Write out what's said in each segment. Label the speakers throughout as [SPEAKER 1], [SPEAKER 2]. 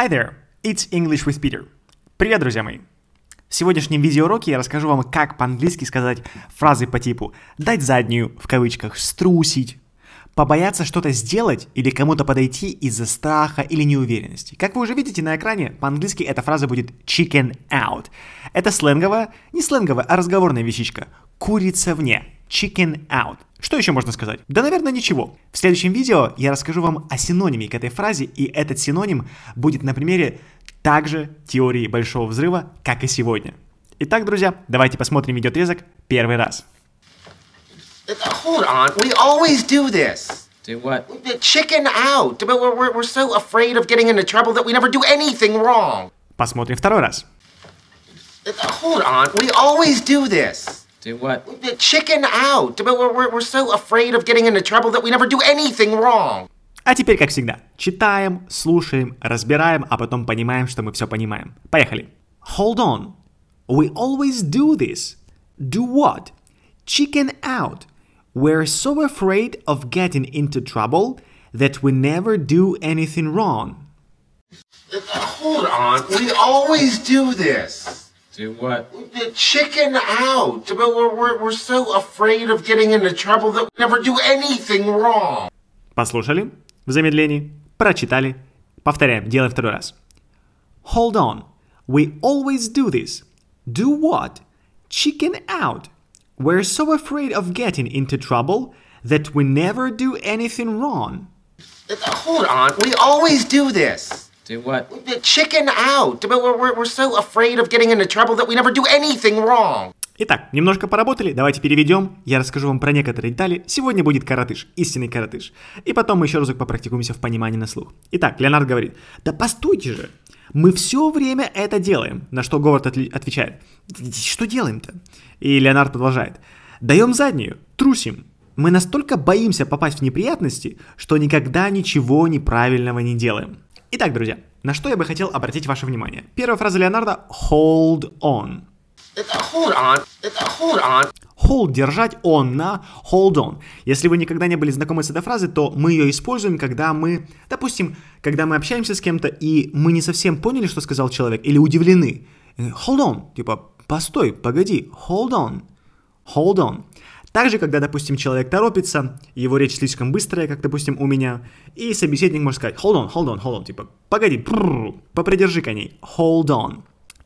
[SPEAKER 1] Hi there, it's English with Peter. Привет, друзья мои. В сегодняшнем видеоуроке я расскажу вам, как по-английски сказать фразы по типу «дать заднюю», в кавычках, «струсить», побояться что-то сделать или кому-то подойти из-за страха или неуверенности. Как вы уже видите на экране, по-английски эта фраза будет chicken out. Это сленговая, не сленговая, а разговорная вещичка. Курица вне. Chicken out. Что еще можно сказать? Да, наверное, ничего. В следующем видео я расскажу вам о синониме к этой фразе, и этот синоним будет на примере также теории Большого Взрыва, как и сегодня. Итак, друзья, давайте посмотрим видеоотрезок первый раз.
[SPEAKER 2] Hold on, we always do this.
[SPEAKER 3] Do what?
[SPEAKER 2] Chicken out. We're, we're, we're so afraid of getting into trouble that we never do anything wrong.
[SPEAKER 1] Посмотрим второй раз.
[SPEAKER 2] Hold on, we always do this.
[SPEAKER 3] Do what?
[SPEAKER 2] Chicken out. We're, we're, we're so afraid of getting into trouble that we never do anything wrong.
[SPEAKER 1] А теперь, как всегда, читаем, слушаем, разбираем, а потом понимаем, что мы все понимаем. Поехали. Hold on. We always do this. Do what? Chicken out. We're so afraid of getting into trouble that we never do anything wrong.
[SPEAKER 2] Hold on, we always do this.
[SPEAKER 3] Do what?
[SPEAKER 2] Chicken out. We're, we're, we're so afraid of getting into trouble that we never do anything wrong.
[SPEAKER 1] Послушали в замедлении, прочитали, повторяем, делаем второй раз. Hold on. We always do this. Do what? Chicken out. We're so afraid of getting into trouble that we never do anything wrong.
[SPEAKER 2] Hold on, we always do this.
[SPEAKER 3] Do what?
[SPEAKER 2] Chicken out. We're, we're, we're so afraid of getting into trouble that we never do anything wrong.
[SPEAKER 1] Итак, немножко поработали, давайте переведем. Я расскажу вам про некоторые детали. Сегодня будет коротыш, истинный коротыш. И потом мы еще разок попрактикуемся в понимании на слух. Итак, Леонард говорит, да постойте же, мы все время это делаем. На что Говард отвечает, что делаем-то? И Леонард продолжает, даем заднюю, трусим. Мы настолько боимся попасть в неприятности, что никогда ничего неправильного не делаем. Итак, друзья, на что я бы хотел обратить ваше внимание? Первая фраза Леонарда «hold on».
[SPEAKER 2] Hold on, hold on.
[SPEAKER 1] Hold – держать, on на hold on. Если вы никогда не были знакомы с этой фразой, то мы ее используем, когда мы, допустим, когда мы общаемся с кем-то, и мы не совсем поняли, что сказал человек, или удивлены. Hold on, типа, постой, погоди, hold on, hold on. Также, когда, допустим, человек торопится, его речь слишком быстрая, как, допустим, у меня, и собеседник может сказать hold on, hold on, hold on, типа, погоди, попридержи коней, hold on.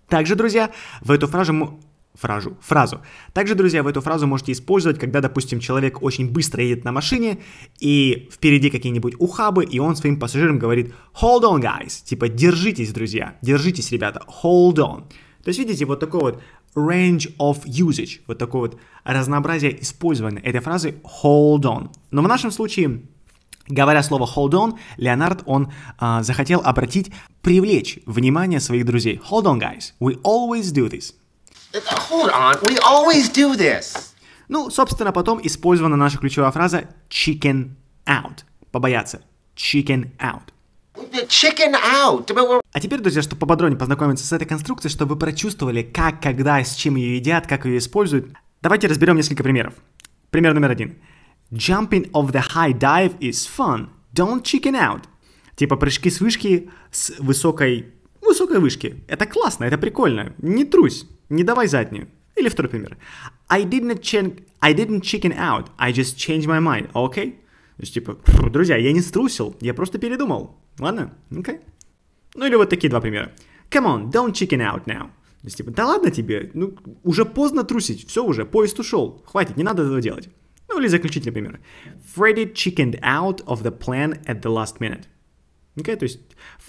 [SPEAKER 1] Также, друзья, в эту фразу фразу, фразу. Также, друзья, в эту фразу можете использовать, когда, допустим, человек очень быстро едет на машине, и впереди какие-нибудь ухабы, и он своим пассажирам говорит «Hold on, guys!» Типа «Держитесь, друзья! Держитесь, ребята! Hold on!» То есть, видите, вот такой вот range of usage, вот такое вот разнообразие использования этой фразы hold on. Но в нашем случае Говоря слово hold on, Леонард, он э, захотел обратить, привлечь внимание своих друзей. Hold on, guys, we always do this.
[SPEAKER 2] Hold on, we always do this.
[SPEAKER 1] Ну, собственно, потом использована наша ключевая фраза chicken out. Побояться. Chicken out. А теперь, друзья, чтобы поподробнее познакомиться с этой конструкцией, чтобы вы прочувствовали, как, когда, с чем ее едят, как ее используют, давайте разберем несколько примеров. Пример номер один. Jumping off the high dive is fun. Don't chicken out. Типа прыжки с вышки с высокой, высокой вышки. Это классно, это прикольно. Не трусь, не давай заднюю. Или второй пример. I didn't, I didn't chicken out, I just changed my mind, okay? То есть, типа, друзья, я не струсил, я просто передумал. Ладно? Окей. Okay. Ну или вот такие два примера. Come on, don't chicken out now. То есть, типа, да ладно тебе, ну, уже поздно трусить, все уже, поезд ушел, хватит, не надо этого делать. Ну или заключительный пример. Фредди chickened out of the plan at the last minute. Okay? То есть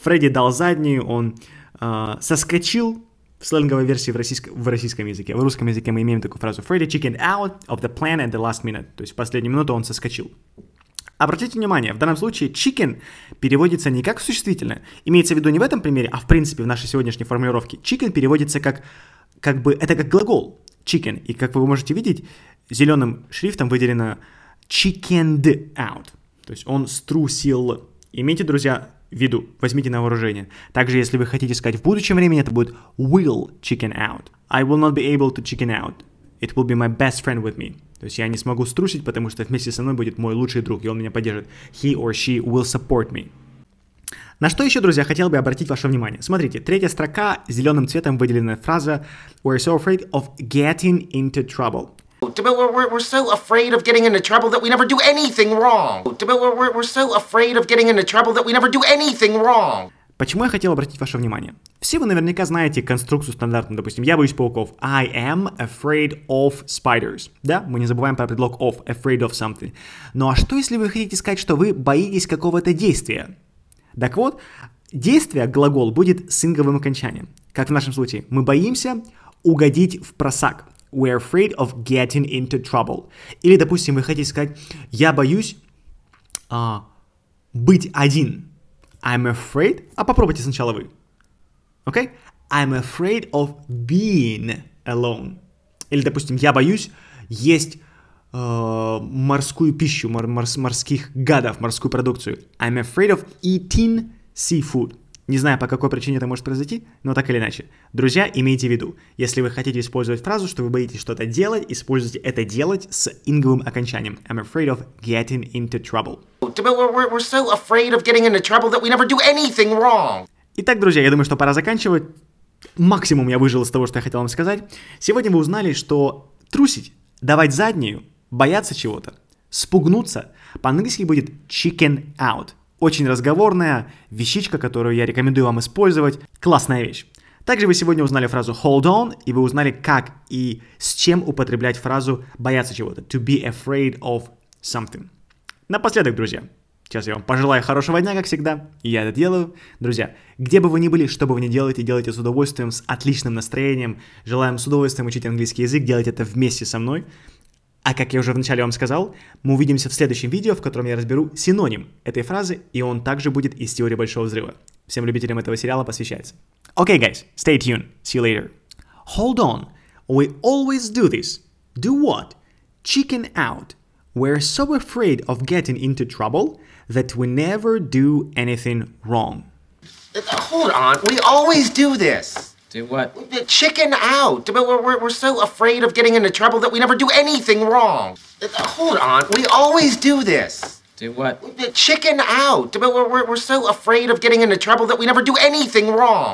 [SPEAKER 1] Фредди дал заднюю, он э, соскочил в сленговой версии в, российск... в российском языке. В русском языке мы имеем такую фразу Фредди chickened out of the plan at the last minute. То есть в последнюю минуту он соскочил. Обратите внимание, в данном случае chicken переводится не как существительное. Имеется в виду не в этом примере, а в принципе в нашей сегодняшней формулировке. Chicken переводится как, как бы, это как глагол chicken. И как вы можете видеть, зеленым шрифтом выделено chickened out. То есть он струсил. Имейте, друзья, в виду, возьмите на вооружение. Также, если вы хотите сказать в будущем времени, это будет will chicken out. I will not be able to chicken out. It will be my best friend with me. То есть я не смогу струсить, потому что вместе со мной будет мой лучший друг, и он меня поддержит. He or she will support me. На что еще, друзья, хотел бы обратить ваше внимание. Смотрите, третья строка, зеленым цветом выделенная фраза «We're so afraid of getting into trouble».
[SPEAKER 2] We're, so afraid of getting into trouble that we never do anything wrong. We're so afraid of getting into trouble that we never do anything wrong.
[SPEAKER 1] Почему я хотел обратить ваше внимание? Все вы наверняка знаете конструкцию стандартную. Допустим, я боюсь пауков. I am afraid of spiders. Да, мы не забываем про предлог of, afraid of something. Ну а что, если вы хотите сказать, что вы боитесь какого-то действия? Так вот, действие, глагол, будет с инговым окончанием. Как в нашем случае. Мы боимся угодить в просак. We're afraid of getting into trouble. Или, допустим, вы хотите сказать, я боюсь а, быть один. I'm afraid... А попробуйте сначала вы. Окей? Okay? I'm afraid of being alone. Или, допустим, я боюсь есть э, морскую пищу, мор мор морских гадов, морскую продукцию. I'm afraid of eating seafood. Не знаю, по какой причине это может произойти, но так или иначе. Друзья, имейте в виду, если вы хотите использовать фразу, что вы боитесь что-то делать, используйте это делать с инговым окончанием. I'm afraid of getting into trouble. Итак, друзья, я думаю, что пора заканчивать. Максимум я выжил из того, что я хотел вам сказать. Сегодня вы узнали, что трусить, давать заднюю, бояться чего-то, спугнуться, по-английски будет chicken out – очень разговорная вещичка, которую я рекомендую вам использовать. Классная вещь. Также вы сегодня узнали фразу hold on, и вы узнали, как и с чем употреблять фразу бояться чего-то. To be afraid of something. Напоследок, друзья, сейчас я вам пожелаю хорошего дня, как всегда, я это делаю. Друзья, где бы вы ни были, что бы вы ни делаете, делайте с удовольствием, с отличным настроением. Желаем с удовольствием учить английский язык, делайте это вместе со мной. А как я уже вначале вам сказал, мы увидимся в следующем видео, в котором я разберу синоним этой фразы, и он также будет из теории Большого Взрыва. Всем любителям этого сериала посвящается. Okay, guys, stay tuned. See you later. Hold on. We always do this. Do what? Chicken out. We're so afraid of getting into trouble that we never do anything wrong.
[SPEAKER 2] Hold on. We always do this.
[SPEAKER 3] Do what?
[SPEAKER 2] The chicken out. We're, we're, we're so afraid of getting into trouble that we never do anything wrong. Uh, hold on. We always do this.
[SPEAKER 3] Do what?
[SPEAKER 2] The chicken out. We're, we're, we're so afraid of getting into trouble that we never do anything wrong.